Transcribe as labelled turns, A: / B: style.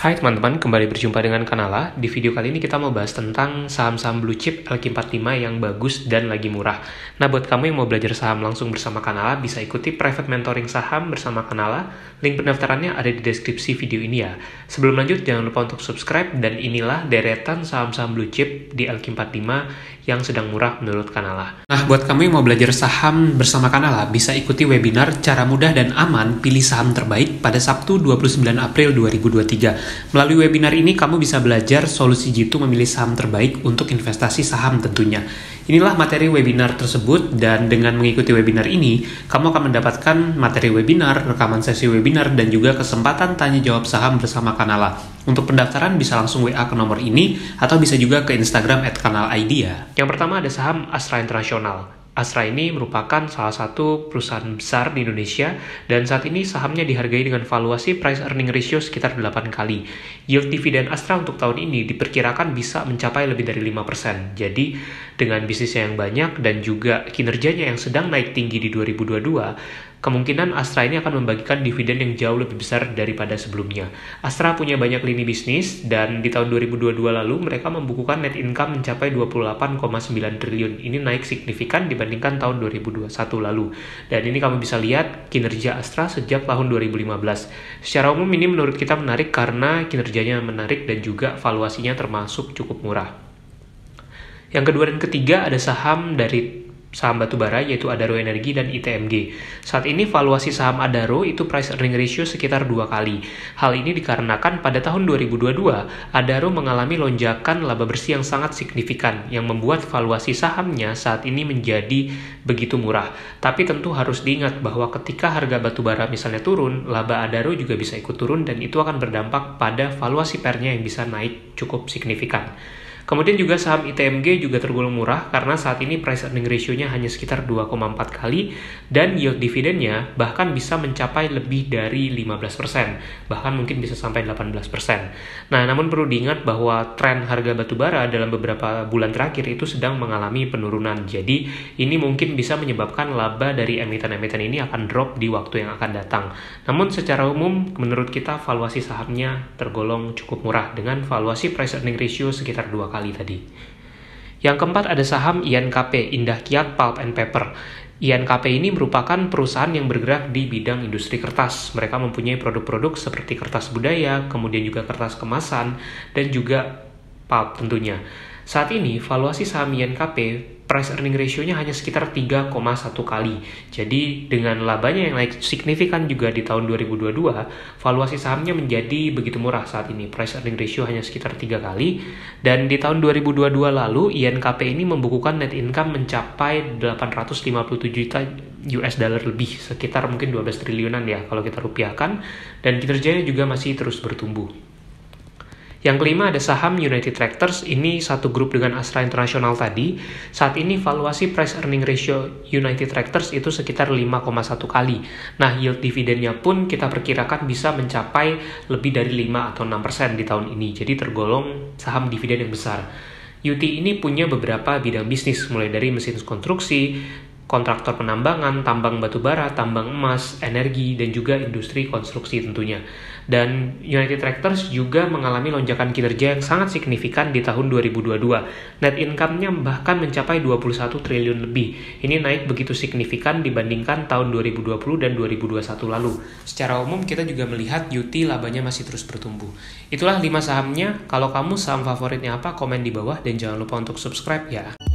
A: Hai teman-teman, kembali berjumpa dengan Kanala. Di video kali ini kita mau bahas tentang saham-saham blue chip LQ45 yang bagus dan lagi murah. Nah, buat kamu yang mau belajar saham langsung bersama Kanala, bisa ikuti private mentoring saham bersama Kanala. Link pendaftarannya ada di deskripsi video ini ya. Sebelum lanjut, jangan lupa untuk subscribe dan inilah deretan saham-saham blue chip di LQ45 yang sedang murah menurut Kanala. Nah, buat kamu yang mau belajar saham bersama Kanala, bisa ikuti webinar cara mudah dan aman pilih saham terbaik pada Sabtu 29 April 2023. Melalui webinar ini kamu bisa belajar solusi jitu memilih saham terbaik untuk investasi saham tentunya. Inilah materi webinar tersebut dan dengan mengikuti webinar ini, kamu akan mendapatkan materi webinar, rekaman sesi webinar, dan juga kesempatan tanya jawab saham bersama Kanala. Untuk pendaftaran bisa langsung WA ke nomor ini atau bisa juga ke Instagram at kanal ID ya. Yang pertama ada saham Astra Internasional. Astra ini merupakan salah satu perusahaan besar di Indonesia dan saat ini sahamnya dihargai dengan valuasi price earning ratio sekitar 8 kali. Yield dividen Astra untuk tahun ini diperkirakan bisa mencapai lebih dari 5%. Jadi dengan bisnisnya yang banyak dan juga kinerjanya yang sedang naik tinggi di 2022, kemungkinan Astra ini akan membagikan dividen yang jauh lebih besar daripada sebelumnya. Astra punya banyak lini bisnis dan di tahun 2022 lalu mereka membukukan net income mencapai 28,9 triliun. Ini naik signifikan dibandingkan tahun 2021 lalu. Dan ini kamu bisa lihat kinerja Astra sejak tahun 2015. Secara umum ini menurut kita menarik karena kinerjanya menarik dan juga valuasinya termasuk cukup murah. Yang kedua dan ketiga ada saham dari saham batubara yaitu Adaro Energi dan ITMG. Saat ini valuasi saham Adaro itu price earning ratio sekitar dua kali. Hal ini dikarenakan pada tahun 2022 Adaro mengalami lonjakan laba bersih yang sangat signifikan yang membuat valuasi sahamnya saat ini menjadi begitu murah. Tapi tentu harus diingat bahwa ketika harga batubara misalnya turun, laba Adaro juga bisa ikut turun dan itu akan berdampak pada valuasi pernya yang bisa naik cukup signifikan. Kemudian juga saham ITMG juga tergolong murah karena saat ini price earning ratio-nya hanya sekitar 2,4 kali dan yield dividennya bahkan bisa mencapai lebih dari 15%, bahkan mungkin bisa sampai 18%. Nah, namun perlu diingat bahwa tren harga batubara dalam beberapa bulan terakhir itu sedang mengalami penurunan. Jadi, ini mungkin bisa menyebabkan laba dari emiten-emiten ini akan drop di waktu yang akan datang. Namun secara umum menurut kita valuasi sahamnya tergolong cukup murah dengan valuasi price earning ratio sekitar 2 kali kali tadi. Yang keempat ada saham INKP, Indah Kiat Pulp and Paper. INKP ini merupakan perusahaan yang bergerak di bidang industri kertas. Mereka mempunyai produk-produk seperti kertas budaya, kemudian juga kertas kemasan, dan juga pulp tentunya. Saat ini, valuasi saham INKP price earning ratio-nya hanya sekitar 3,1 kali. Jadi dengan labanya yang naik signifikan juga di tahun 2022, valuasi sahamnya menjadi begitu murah saat ini. Price earning ratio hanya sekitar 3 kali. Dan di tahun 2022 lalu, INKP ini membukukan net income mencapai 857 juta US dollar lebih, sekitar mungkin 12 triliunan ya kalau kita rupiahkan. Dan kinerjanya juga masih terus bertumbuh. Yang kelima ada saham United Tractors, ini satu grup dengan Astra International tadi. Saat ini valuasi price earning ratio United Tractors itu sekitar 5,1 kali. Nah, yield dividennya pun kita perkirakan bisa mencapai lebih dari 5 atau 6% di tahun ini. Jadi tergolong saham dividen yang besar. UT ini punya beberapa bidang bisnis, mulai dari mesin konstruksi, kontraktor penambangan, tambang batu bara, tambang emas, energi, dan juga industri konstruksi tentunya. Dan United Tractors juga mengalami lonjakan kinerja yang sangat signifikan di tahun 2022. Net income-nya bahkan mencapai 21 triliun lebih. Ini naik begitu signifikan dibandingkan tahun 2020 dan 2021 lalu. Secara umum kita juga melihat UT labanya masih terus bertumbuh. Itulah 5 sahamnya. Kalau kamu saham favoritnya apa, komen di bawah dan jangan lupa untuk subscribe ya.